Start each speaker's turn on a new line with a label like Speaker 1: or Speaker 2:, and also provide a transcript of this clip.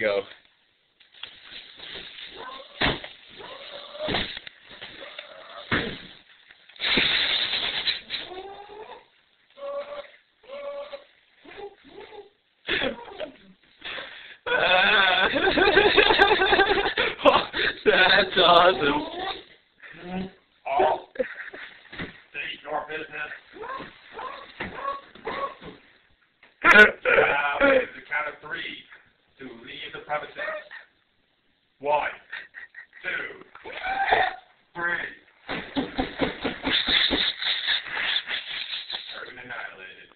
Speaker 1: go. That's awesome.
Speaker 2: All your business. Let's have a test. One, two, three. Urban annihilated.